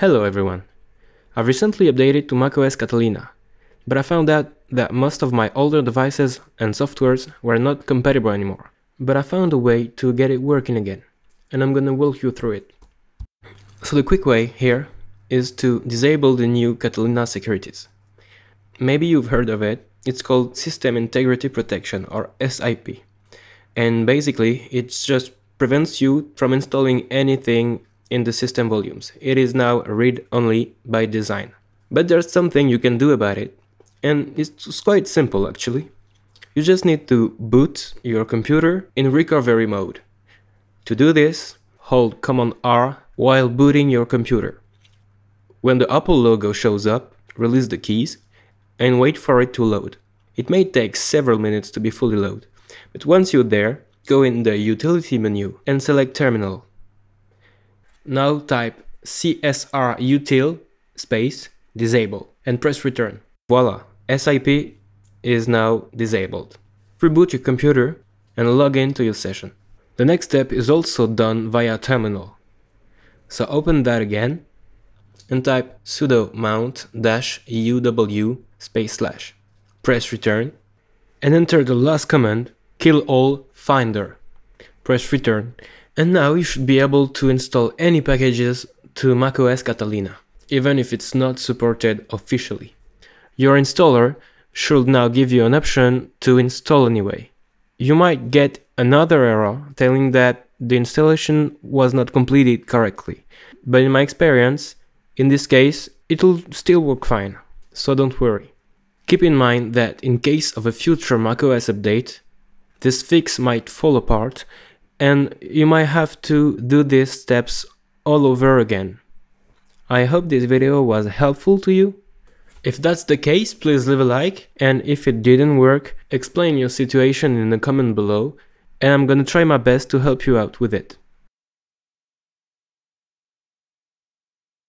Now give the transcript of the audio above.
Hello everyone. I've recently updated to macOS Catalina, but I found out that most of my older devices and softwares were not compatible anymore. But I found a way to get it working again, and I'm gonna walk you through it. So the quick way here is to disable the new Catalina securities. Maybe you've heard of it, it's called System Integrity Protection or SIP. And basically it just prevents you from installing anything in the system volumes. It is now read-only by design. But there's something you can do about it, and it's quite simple actually. You just need to boot your computer in recovery mode. To do this, hold Command R while booting your computer. When the Apple logo shows up, release the keys and wait for it to load. It may take several minutes to be fully loaded, but once you're there, go in the Utility menu and select Terminal. Now type csrutil space disable and press return. Voila, SIP is now disabled. Reboot your computer and log into your session. The next step is also done via terminal. So open that again and type sudo mount uw space slash. Press return and enter the last command killall Finder. Press return and now you should be able to install any packages to macOS Catalina, even if it's not supported officially. Your installer should now give you an option to install anyway. You might get another error telling that the installation was not completed correctly, but in my experience, in this case, it'll still work fine, so don't worry. Keep in mind that in case of a future macOS update, this fix might fall apart and you might have to do these steps all over again. I hope this video was helpful to you. If that's the case, please leave a like, and if it didn't work, explain your situation in the comment below, and I'm gonna try my best to help you out with it.